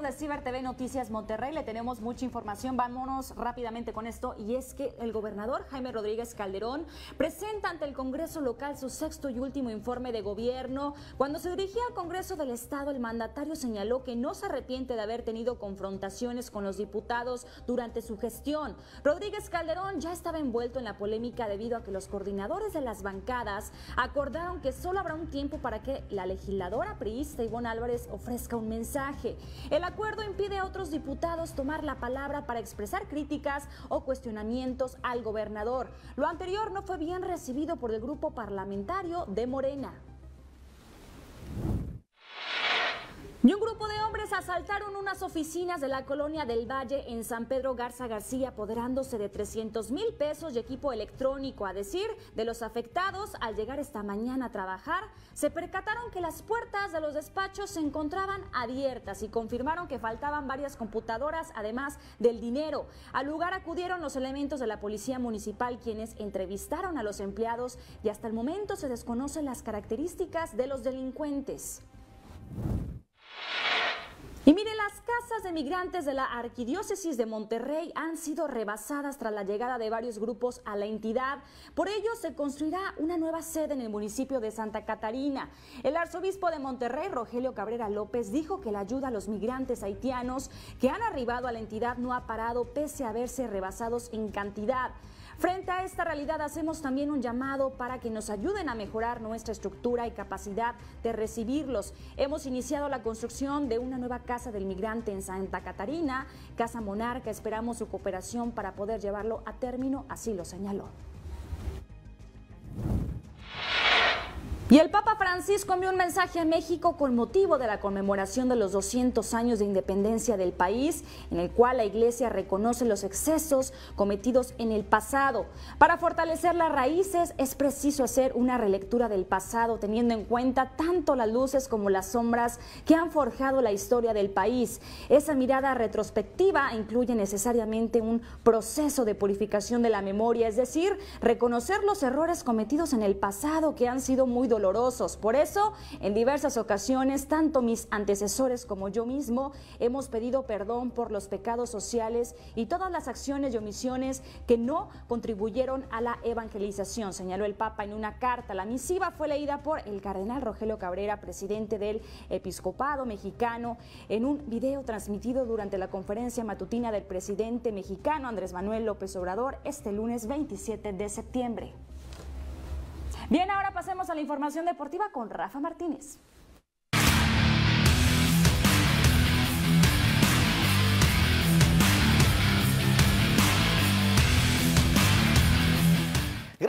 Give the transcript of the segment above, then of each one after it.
de Ciber TV Noticias Monterrey? Le tenemos mucha información. Vámonos rápidamente con esto. Y es que el gobernador Jaime Rodríguez Calderón presenta ante el Congreso local su sexto y último informe de gobierno. Cuando se dirigía al Congreso del Estado, el mandatario señaló que no se arrepiente de haber tenido confrontaciones con los diputados durante su gestión. Rodríguez Calderón ya estaba envuelto en la polémica debido a que los coordinadores de las bancadas acordaron que solo habrá un tiempo para que la legisladora priista Ivonne Álvarez ofrezca un mensaje. El acuerdo impide a otros diputados tomar la palabra para expresar críticas o cuestionamientos al gobernador. Lo anterior no fue bien recibido por el grupo parlamentario de Morena. Y un grupo de hombres asaltaron unas oficinas de la colonia del Valle en San Pedro Garza García, apoderándose de 300 mil pesos y equipo electrónico. A decir de los afectados, al llegar esta mañana a trabajar, se percataron que las puertas de los despachos se encontraban abiertas y confirmaron que faltaban varias computadoras, además del dinero. Al lugar acudieron los elementos de la Policía Municipal, quienes entrevistaron a los empleados y hasta el momento se desconocen las características de los delincuentes. Y mire, las casas de migrantes de la Arquidiócesis de Monterrey han sido rebasadas tras la llegada de varios grupos a la entidad. Por ello, se construirá una nueva sede en el municipio de Santa Catarina. El arzobispo de Monterrey, Rogelio Cabrera López, dijo que la ayuda a los migrantes haitianos que han arribado a la entidad no ha parado pese a verse rebasados en cantidad. Frente a esta realidad hacemos también un llamado para que nos ayuden a mejorar nuestra estructura y capacidad de recibirlos. Hemos iniciado la construcción de una nueva casa del migrante en Santa Catarina, Casa Monarca. Esperamos su cooperación para poder llevarlo a término, así lo señaló. Y el Papa Francisco envió un mensaje a México con motivo de la conmemoración de los 200 años de independencia del país, en el cual la Iglesia reconoce los excesos cometidos en el pasado. Para fortalecer las raíces es preciso hacer una relectura del pasado, teniendo en cuenta tanto las luces como las sombras que han forjado la historia del país. Esa mirada retrospectiva incluye necesariamente un proceso de purificación de la memoria, es decir, reconocer los errores cometidos en el pasado que han sido muy dolorosos por eso, en diversas ocasiones, tanto mis antecesores como yo mismo hemos pedido perdón por los pecados sociales y todas las acciones y omisiones que no contribuyeron a la evangelización, señaló el Papa en una carta. La misiva fue leída por el cardenal Rogelio Cabrera, presidente del Episcopado mexicano, en un video transmitido durante la conferencia matutina del presidente mexicano Andrés Manuel López Obrador este lunes 27 de septiembre. Bien, ahora pasemos a la información deportiva con Rafa Martínez.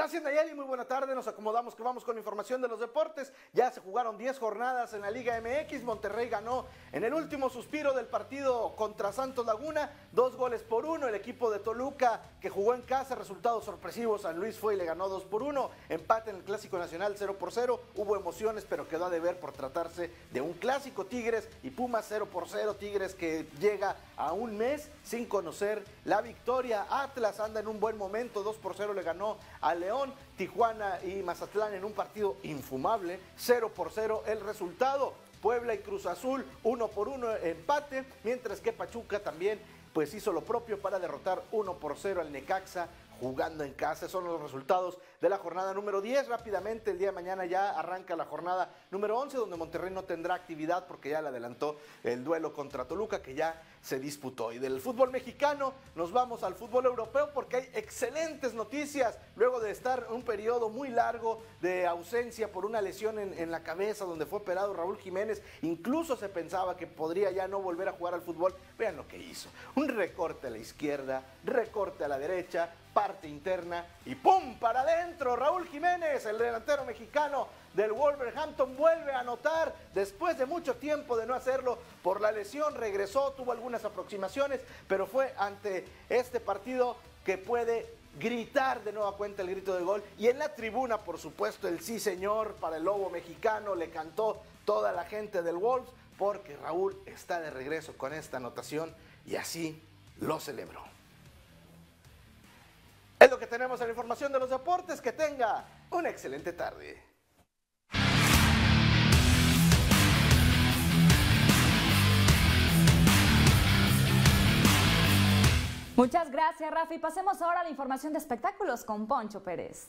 Gracias Nayeli, muy buena tarde. Nos acomodamos que vamos con información de los deportes. Ya se jugaron 10 jornadas en la Liga MX. Monterrey ganó en el último suspiro del partido contra Santos Laguna, dos goles por uno. El equipo de Toluca que jugó en casa, resultados sorpresivos. San Luis fue y le ganó 2 por 1. Empate en el Clásico Nacional 0 por 0. Hubo emociones, pero quedó a deber por tratarse de un clásico Tigres y Pumas 0 por 0. Tigres que llega a un mes sin conocer la victoria. Atlas anda en un buen momento, 2 por 0 le ganó al León, Tijuana y Mazatlán en un partido infumable, 0 por 0 el resultado. Puebla y Cruz Azul, 1 por 1 empate, mientras que Pachuca también pues hizo lo propio para derrotar 1 por 0 al Necaxa jugando en casa. Son los resultados de la jornada número 10. Rápidamente, el día de mañana ya arranca la jornada número 11, donde Monterrey no tendrá actividad porque ya le adelantó el duelo contra Toluca, que ya se disputó. Y del fútbol mexicano nos vamos al fútbol europeo porque hay excelentes noticias. Luego de estar un periodo muy largo de ausencia por una lesión en, la cabeza donde fue operado Raúl Jiménez, incluso se pensaba que podría ya no volver a jugar al fútbol. Vean lo que hizo. Recorte a la izquierda, recorte a la derecha, parte interna y ¡pum! para adentro. Raúl Jiménez, el delantero mexicano del Wolverhampton, vuelve a anotar después de mucho tiempo de no hacerlo por la lesión. Regresó, tuvo algunas aproximaciones, pero fue ante este partido que puede gritar de nueva cuenta el grito de gol. Y en la tribuna, por supuesto, el sí señor para el Lobo mexicano le cantó toda la gente del Wolves porque Raúl está de regreso con esta anotación y así lo celebró. Es lo que tenemos en la información de los deportes. Que tenga una excelente tarde. Muchas gracias, Rafi. Pasemos ahora a la información de espectáculos con Poncho Pérez.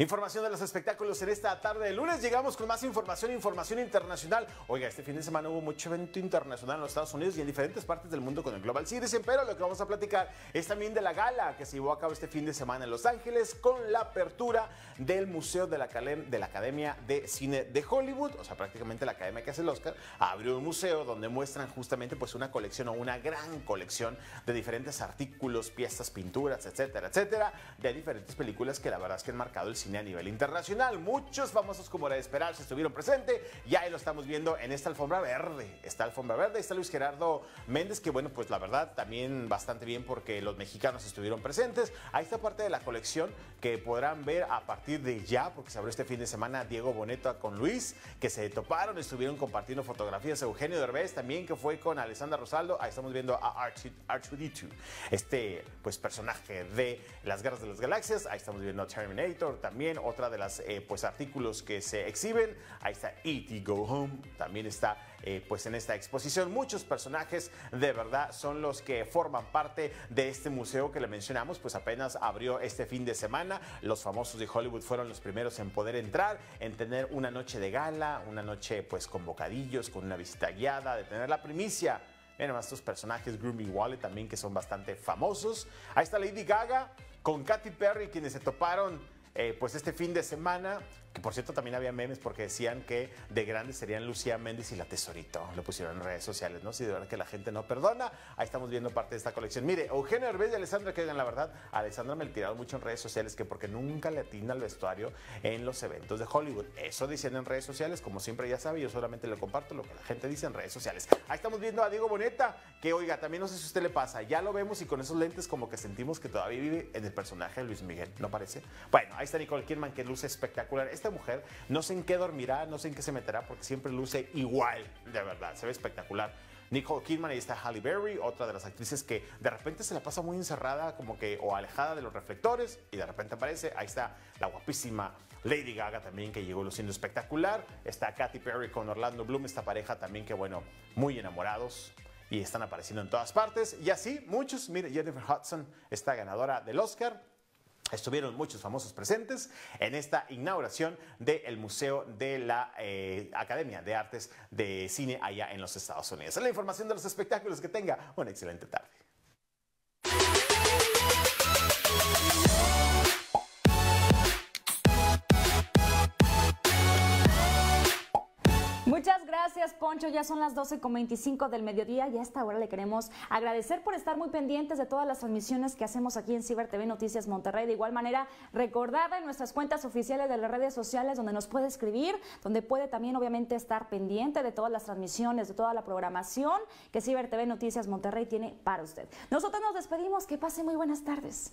Información de los espectáculos en esta tarde de lunes. Llegamos con más información, información internacional. Oiga, este fin de semana hubo mucho evento internacional en los Estados Unidos y en diferentes partes del mundo con el Global Citizen, pero lo que vamos a platicar es también de la gala que se llevó a cabo este fin de semana en Los Ángeles con la apertura del Museo de la, de la Academia de Cine de Hollywood, o sea, prácticamente la academia que hace el Oscar, abrió un museo donde muestran justamente pues una colección o una gran colección de diferentes artículos, piezas, pinturas, etcétera, etcétera, de diferentes películas que la verdad es que han marcado el cine a nivel internacional. Muchos famosos como era de esperarse estuvieron presentes y ahí lo estamos viendo en esta alfombra verde. Esta alfombra verde, está Luis Gerardo Méndez, que bueno, pues la verdad también bastante bien porque los mexicanos estuvieron presentes. Ahí está parte de la colección que podrán ver a partir de ya, porque se abrió este fin de semana Diego Boneta con Luis, que se toparon, estuvieron compartiendo fotografías. Eugenio Derbez también, que fue con Alessandra Rosaldo. Ahí estamos viendo a R2D2, este pues personaje de las Guerras de las Galaxias. Ahí estamos viendo a Terminator también también otra de las eh, pues artículos que se exhiben. Ahí está E.T. Go Home, también está eh, pues en esta exposición. Muchos personajes de verdad son los que forman parte de este museo que le mencionamos, pues apenas abrió este fin de semana. Los famosos de Hollywood fueron los primeros en poder entrar, en tener una noche de gala, una noche pues con bocadillos, con una visita guiada, de tener la primicia. Miren más estos personajes, Grooming Wallet también que son bastante famosos. Ahí está Lady Gaga con Katy Perry, quienes se toparon eh, pues este fin de semana que por cierto también había memes porque decían que de grandes serían Lucía Méndez y la Tesorito. Lo pusieron en redes sociales, ¿no? Si de verdad que la gente no perdona. Ahí estamos viendo parte de esta colección. Mire, Eugenio Herbés y Alessandra, que digan la verdad, Alessandra me ha tirado mucho en redes sociales que porque nunca le atina al vestuario en los eventos de Hollywood. Eso dicen en redes sociales, como siempre ya sabe, yo solamente le comparto lo que la gente dice en redes sociales. Ahí estamos viendo a Diego Boneta, que oiga, también no sé si a usted le pasa, ya lo vemos y con esos lentes como que sentimos que todavía vive en el personaje de Luis Miguel, ¿no parece? Bueno, ahí está Nicole Kidman, que luce espectacular. Esta mujer no sé en qué dormirá, no sé en qué se meterá, porque siempre luce igual, de verdad, se ve espectacular. Nicole Kidman, ahí está Halle Berry, otra de las actrices que de repente se la pasa muy encerrada, como que o alejada de los reflectores, y de repente aparece. Ahí está la guapísima Lady Gaga también, que llegó luciendo espectacular. Está Katy Perry con Orlando Bloom, esta pareja también que, bueno, muy enamorados y están apareciendo en todas partes. Y así, muchos, mire, Jennifer Hudson, está ganadora del Oscar. Estuvieron muchos famosos presentes en esta inauguración del Museo de la eh, Academia de Artes de Cine allá en los Estados Unidos. La información de los espectáculos. Que tenga una excelente tarde. Gracias, Poncho. Ya son las 12.25 del mediodía y a esta hora le queremos agradecer por estar muy pendientes de todas las transmisiones que hacemos aquí en Ciber TV Noticias Monterrey. De igual manera, recordarle nuestras cuentas oficiales de las redes sociales donde nos puede escribir, donde puede también obviamente estar pendiente de todas las transmisiones, de toda la programación que Ciber TV Noticias Monterrey tiene para usted. Nosotros nos despedimos. Que pase muy buenas tardes.